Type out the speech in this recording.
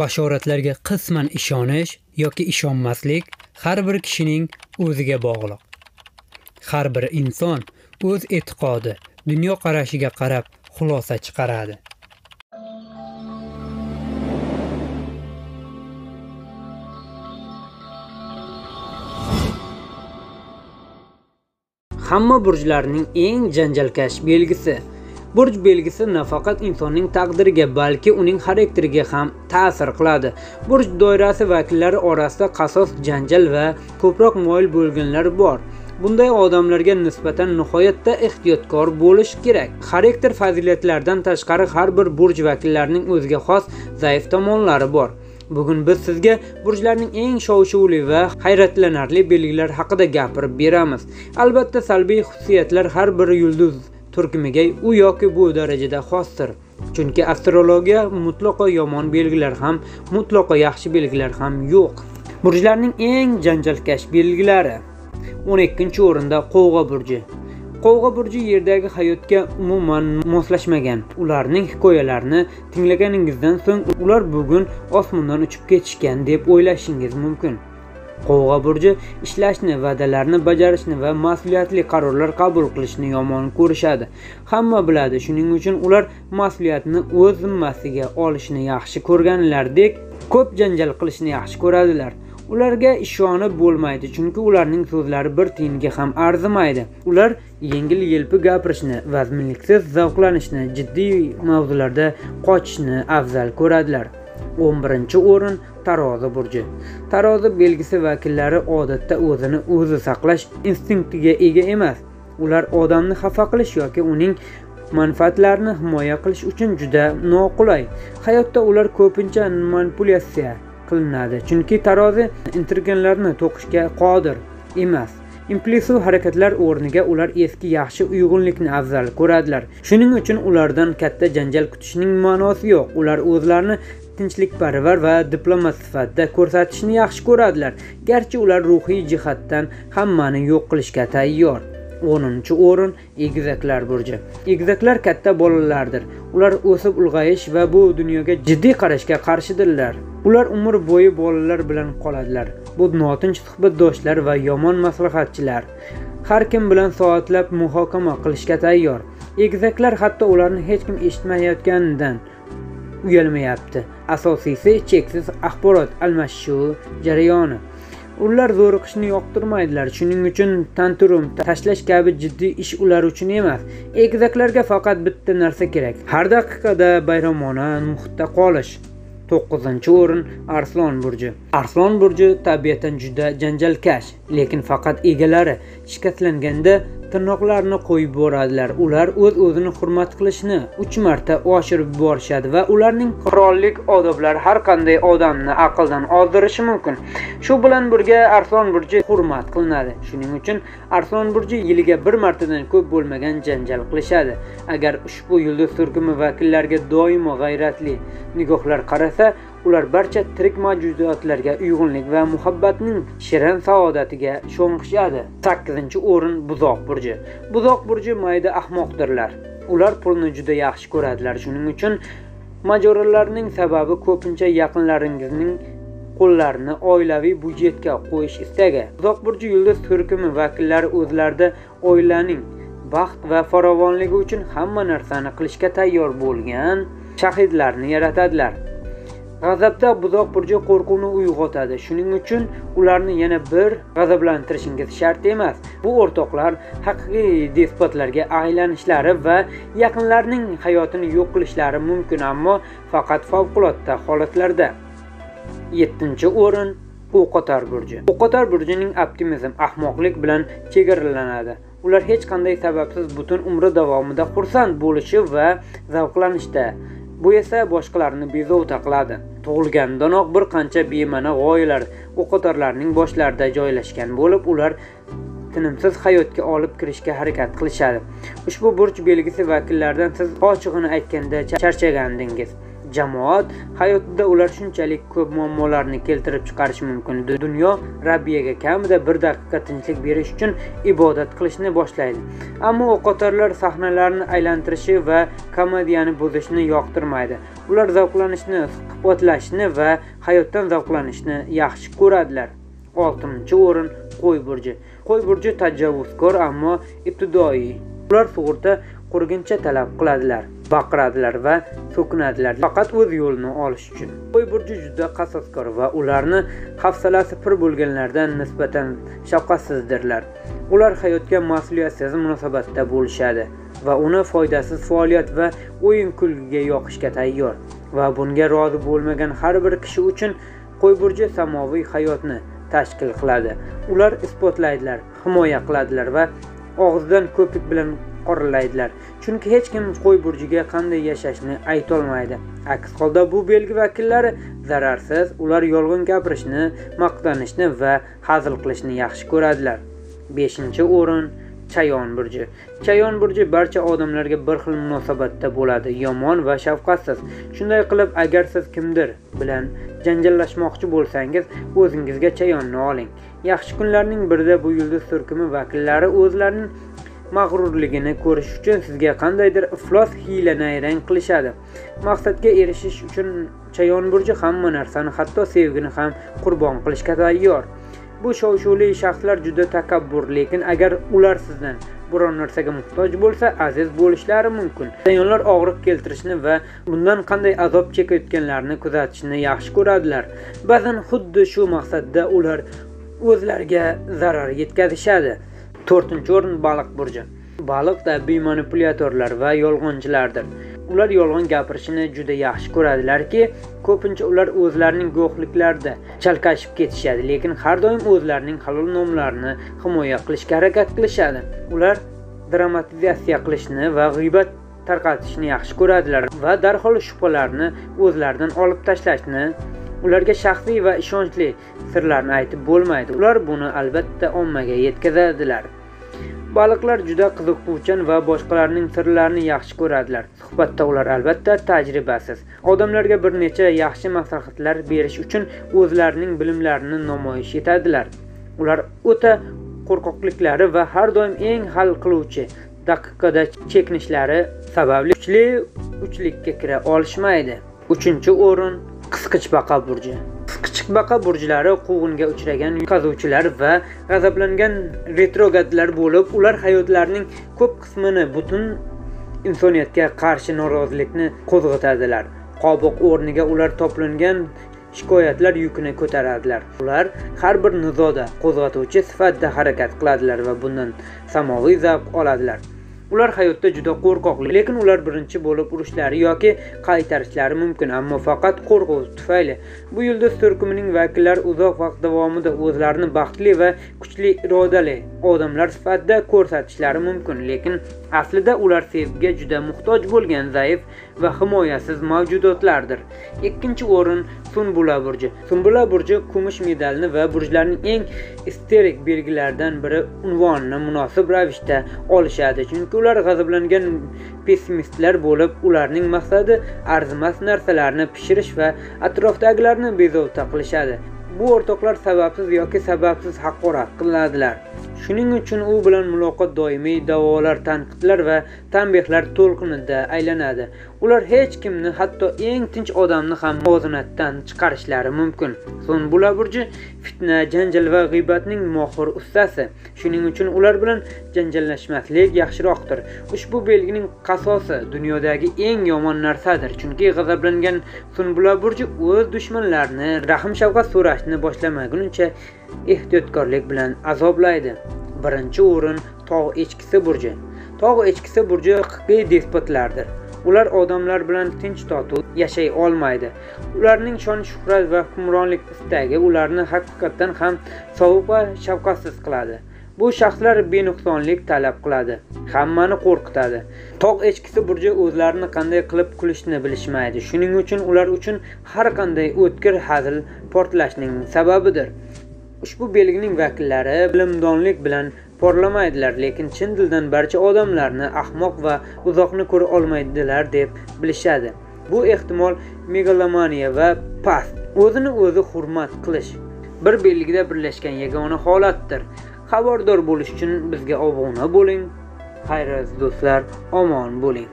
bashoratlarga qisman ishonish yoki ishonmaslik har bir kishining o'ziga bog'liq. Har bir inson o'z e'tiqodi, dunyoqarashiga qarab xulosa chiqaradi. Hamma burjlarning eng janjalkash belgisi. Burj belgisi nafaqat insonning taqdiriga, balki uning xarakteriga ham ta'sir qiladi. Burj doirasi vakillari orasida qasos, janjal va ko'proq moyil bo'lganlar bor. Bunday odamlarga nisbatan nihoyatda ehtiyotkor bo'lish kerak. Xarakter fazilatlaridan tashqari har bir burj vakillarining o'ziga xos zaif tomonlari bor. Bugun biz sizga burjlarning eng shov-shuvli va hayratlanarli belgilari haqida gapirib beramiz. Albatta, salbiy xususiyatlar har bir yulduz turkumiga u yoki bu darajada xosdir. Chunki astrologiya mutlaqo yomon belgilar ham, mutlaqo yaxshi belgilar ham yo'q. Burjlarning eng janjalkash belgilari 12-o'rinda Qo'g'a burji. Qo'g'a burji yerdagi hayotga umuman moslashmagan. Ularning hikoyalarini tinglaganingizdan so'ng ular bugun osmondan uchib ketishgan deb o'ylashingiz mumkin. Qo'g'a burji ishlashni, va'dalarni bajarishni va mas'uliyatli qarorlar qabul qilishni yomon ko'rishadi. Hamma biladi, shuning uchun ular mas'uliyatni o'z zimmasiga olishni yaxshi ko'rganlardek, ko'p janjal qilishni yaxshi ko'radilar. Ularga ishonib bo'lmaydi, chunki ularning so'zlari bir tiyinga ham arzimaydi. Ular yengil-yelpi gapirishni, vazminliksiz zavqlanishni, jiddiy mavzularda qochishni afzal ko'radilar. 11-o'rin Tarozi burji. Tarozi belgisi vakillari odatda o'zini o'zi saqlash instinktiga ega emas. Ular odamni xafa qilish yoki uning manfaatlarini himoya qilish uchun juda noqulay. Hayotda ular ko'pincha manipulyatsiya qilinadi, chunki tarozi intriganlarni to'qishga qodir emas. Impulsiv harakatlar o'rniga ular eski yaxshi uyg'unlikni afzal ko'radilar. Shuning uchun ulardan katta janjal kutishning ma'nosi yo'q. Ular o'zlarini tinchlikparvar va diplomat sifatida ko'rsatishni yaxshi ko'radilar, garchi ular ruhiy jihatdan hammani yo'q qilishga tayyor. 10-o'rin egizaklar burji. Egizaklar katta bolalardir. Ular o'sib ulg'ayish va bu dunyoga jiddiy qarashga qarshidirlar. Ular umr bo'yi bolalar bilan qoladilar. Bu notinch suhbatdoshlar va yomon maslahatchilar. Har kim bilan soatlab muhokama qilishga tayyor. Egizaklar hatto ularni hech kim eshitmayotganidan uyalmayapti. Asosiysi cheksiz axborot almashishi jarayoni. Ular zo'riqishni yoqtirmaydilar. Shuning uchun tanturum tashlash kabi jiddiy ish ular uchun emas. Egizaklarga faqat bitta narsa kerak. Har daqiqada bayramona muhitda qolish. 9-o'rin Arslon burji. Arslon burji tabiatan juda janjalkash, lekin faqat egalari shikastlanganda tirnoqlarini qo'yib boradilar. Ular o'z-o'zini hurmat qilishni 3 marta oshirib borishadi va ularning qirollik odoblari har qanday odamni aqldan ozdirishi mumkin. Shu bilan birga Arslon burji hurmat qilinadi. Shuning uchun Arslon burji yiliga bir martadan ko'p bo'lmagan janjal qilishadi. Agar ushbu yulduz turkumi vakillariga doimo g'ayratli nigohlar qarasa, ular barcha tirik mavjudotlarga uyg'unlik va muhabbatning shirin saodatiga sho'ng'ishadi. 8 o'rin buzoq burji. Buzoq burji mayda ahmoqdirlar. Ular pulni juda yaxshi ko'radilar. Shuning uchun majorlarning sababi ko'pincha yaqinlaringizning qo'llarini oilaviy byudjetga qo'yish istagi. Buzoq burji yulduz turkumi vakillari o'zlarida oilaning baxt va farovonligi uchun hamma narsani qilishga tayyor bo'lgan shahidlarni yaratadilar. G'azabda buzoq burji qo'rquvni uyg'otadi. Shuning uchun ularni yana bir g'azablantirishingiz shart emas. Bu o'rtoqlar haqiqiy despotlarga aylanishlari va yaqinlarning hayotini yo'q qilishlari mumkin, ammo faqat favqulodda holatlarda. 7-o'rin O'qotar burji. O'qotar burjining optimizm ahmoqlik bilan chegaralanadi. Ular hech qanday sababsiz butun umri davomida xursand bo'lishi va zavqlanishda. Bu esa boshqalarni bezovta qiladi. Tug'ilganidanoq bir qancha bema'ni g'oyalar o'qotarlarning boshlarida joylashgan bo'lib, ular tinimsiz hayotga olib kirishga harakat qilishadi. Ushbu burch belgisi vakillaridan siz ochig'ini aytganda charchagandingiz. Jamoat hayotida ular shunchalik ko'p muammolarni keltirib chiqarishi mumkin. Dunyo rabbiyaga kamida bir daqiqa tinchlik berish uchun ibodat qilishni boshlaydi. Ammo o'qotarlar sahnalarni aylantirishi va komediyani buzishni yoqtirmaydi. Ular zavqlanishni suhbatlashishni va hayotdan zavqlanishni yaxshi ko'radilar. Oltinchi o'rin qo'y burji. Qo'y burji tajovuzkor ammo ibtidoiy ular sug'urta qurguncha talab qiladilar. Baqiradilar va so'kinadilar faqat o'z yo'lini olish uchun. Qo'y burji juda qasoskor va ularni hafsalasi pir bo'lganlardan nisbatan shafqatsizdirlar. Ular hayotga mas'uliyatsiz munosabatda bo'lishadi va uni foydasiz faoliyat va o'yin kulgiga yoqishga tayyor va bunga rozi bo'lmagan har bir kishi uchun qo'y burji samoviy hayotni tashkil qiladi. Ular isbotlaydilar himoya qiladilar va og'zidan ko'pik bilan qoralaydilar chunki hech kim qo'y burjiga qanday yashashni aytolmaydi. Aks holda bu belgi vakillari zararsiz ular yolg'on gapirishni maqtanishni va hazil qilishni yaxshi ko'radilar. Beshinchi o'rin chayon burji. Chayon burji barcha odamlarga bir xil munosabatda bo'ladi yomon va shafqatsiz. Shunday qilib agar siz kimdir bilan janjallashmoqchi bo'lsangiz o'zingizga chayonni oling. Yaxshi kunlarning birida bu yulduz turkumi vakillari o'zlarining mag'rurligini ko'rish uchun sizga qandaydir iflos hiyla nayrang qilishadi. Maqsadga erishish uchun chayon burji hamma narsani hatto sevgini ham qurbon qilishga tayyor. Bu shov shuvli shaxslar juda takabbur lekin agar ular sizdan biron narsaga muhtoj bo'lsa aziz bo'lishlari mumkin. Chayonlar og'riq keltirishni va bundan qanday azob chekayotganlarini kuzatishni yaxshi ko'radilar. Ba'zan xuddi shu maqsadda ular o'zlariga zarar yetkazishadi. To'rtinchi o'rin baliq burji. Baliq tabiiy manipulyatorlar va yolg'onchilardir. Ular yolg'on gapirishni juda yaxshi ko'radilarki ko'pincha ular o'zlarining go'xliklarida chalkashib ketishadi lekin har doim o'zlarining halol nomlarini himoya qilishga harakat qilishadi. Ular dramatizatsiya qilishni va g'iybat tarqatishni yaxshi ko'radilar va darhol shubhalarni o'zlaridan olib tashlashni ularga shaxsiy va ishonchli sirlarni aytib bo'lmaydi. Ular buni albatta ommaga yetkazadilar. Baliqlar juda qiziquvchan va boshqalarning sirlarini yaxshi ko'radilar. Suhbatda ular albatta tajribasiz. Odamlarga bir necha yaxshi maslahatlar berish uchun o'zlarining bilimlarini namoyish etadilar. Ular o'ta qo'rqoqliklari va har doim eng hal qiluvchi daqiqada chekinishlari sababli kuchli uchlikka kira olishmaydi. Uchinchi o'rin qisqichbaqa burji. Qisqichbaqa burjlari quvg'inga uchragan yutqazuvchilar va g'azablangan retrogradlar bo'lib ular hayotlarining ko'p qismini butun insoniyatga qarshi norozilikni qo'zg'atadilar. Qobiq o'rniga ular toplangan shikoyatlar yukini ko'taradilar. Ular har bir nizoda qo'zg'atuvchi sifatida harakat qiladilar va bundan samoviy zavq oladilar. Ular hayotda juda qo'rqoq lekin ular birinchi bo'lib urishlari yoki qaytarishlari mumkin ammo faqat qo'rquv tufayli. Bu yulduz turkumining vakillari uzoq vaqt davomida o'zlarini baxtli va kuchli irodali odamlar sifatida ko'rsatishlari mumkin lekin aslida ular sevgiga juda muhtoj bo'lgan zaif va himoyasiz mavjudotlardir. Ikkinchi o'rin sunbula burji. Sunbula burji kumush medalni va burjlarning eng isterik belgilaridan biri unvonini munosib ravishda olishadi. Chunki ular g'azablangan pessimistlar bo'lib ularning maqsadi arzimas narsalarni pishirish va atrofdagilarni bezovta qilishadi. Bu o'rtoqlar sababsiz yoki sababsiz haqorat qiladilar. Shuning uchun u bilan muloqot doimiy da'volar tanqidlar va tanbehlar to'lqinida aylanadi. Ular hech kimni hatto eng tinch odamni ham muvozanatdan chiqarishlari mumkin. Sunbula burji fitna janjal va g'iybatning mohir ustasi. Shuning uchun ular bilan janjallashmaslik yaxshiroqdir. Ushbu belgining qasosi dunyodagi eng yomon narsadir. Chunki g'azablangan sunbula burji o'z dushmanlarini rahm shafqat so'rashni boshlamaguncha ehtiyotkorlik bilan azoblaydi. Birinchi o'rin tog' echkisi burji. Tog' echkisi burji haqiqiy despotlardir ular odamlar bilan tinch totuv yashay olmaydi. Ularning shon shuhrat va hukmronlik istagi ularni haqiqatdan ham sovuq va shafqatsiz qiladi. Bu shaxslar benuqsonlik talab qiladi hammani qo'rqitadi. Tog' echkisi burji o'zlarini qanday qilib kulishni bilishmaydi. Shuning uchun ular uchun har qanday o'tkir hazil portlashning sababidir. Ushbu belgining vakillari bilimdonlik bilan porlamaydilar lekin chin dildan barcha odamlarni ahmoq va uzoqni ko'ra olmaydilar deb bilishadi. Bu ehtimol megalomaniya va past. O'zini o'zi hurmat qilish bir belgida birlashgan yagona holatdir. Xabardor bo'lish uchun bizga obuna bo'ling. Xayr do'stlar omon bo'ling.